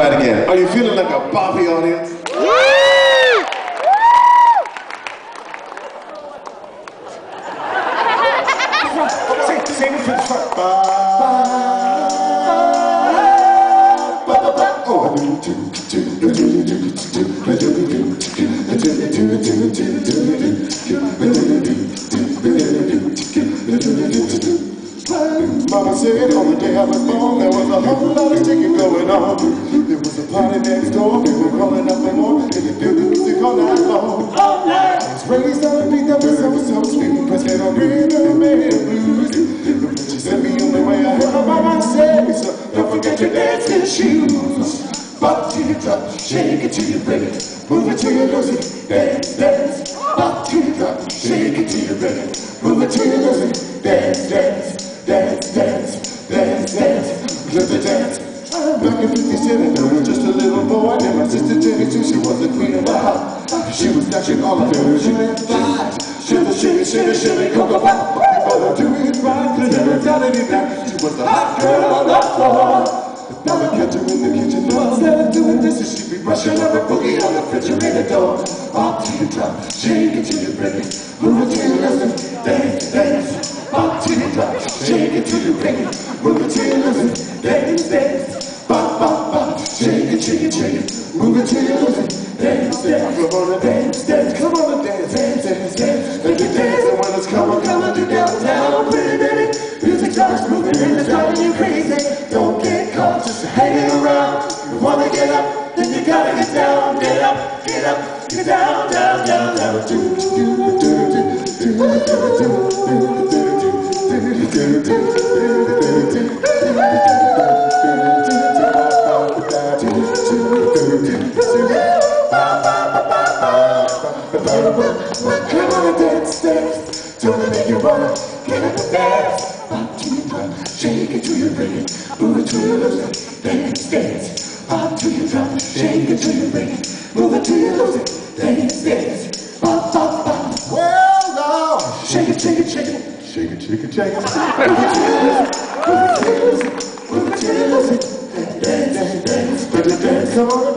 Try it again. Are you feeling like a boppy audience? Mama said on the day I was born, there was a whole lot of chicken going on. Party next door, people calling and more, they do the music all night long. All night. Raised on a beat that was so, so sweet, pressed it on rhythm and blues. When she sent me on the way, I heard my mama say, so don't forget your dancing shoes. Pop to your drop, shake it till you break it, move it till you lose it, dance, dance. Pop to your drop, shake it till you break it, move it till you lose it, dance, dance, dance, dance, dance, dance, let the dance. Back in 57, I was just a little boy, and my sister Jenny too, she was the queen of the house. She was dashing all of her, had five. Shiver, shiver, shiver, shiver, cocoa pop. You better do it right, cause every Saturday night, she was the hot girl on the floor. Now I catch her in the kitchen downstairs doing this, and she be brushing up a boogie on the refrigerator door. Pop to your drop, shake it till you break it, move it till you listen, dance, dance. Pop to your drop, shake it till you break it, move it till you listen, dance, dance bop, bop, bop. Shake it, shake it, shake it. Move it to your pussy. Dance, dance. Come on and dance, dance. Come on and dance, dance, dance, dance. Make it dance. And when it's coming, coming to downtown, pretty baby. Music starts moving and it's driving you crazy. Don't get caught just hanging around. You wanna get up, then you gotta get down. Get up, get up, get down, down, down, down. Do, do, do, do, do, do, do, do. Come on and dance, dance. Do the thing you wanna. Get up and dance. Pop to your drum, shake it till you break it. Move it till you lose it. Dance, dance. Pop to your drum, shake it till you break it. Move it till you lose it. Dance, dance. Pop, pop, pop. Well, now. Shake it, shake it, shake it. Shake it, shake it, shake it. Move it till you lose it. Move it till you lose it. Move it till you lose it. Dance, dance, dance. Dance, dance. Come on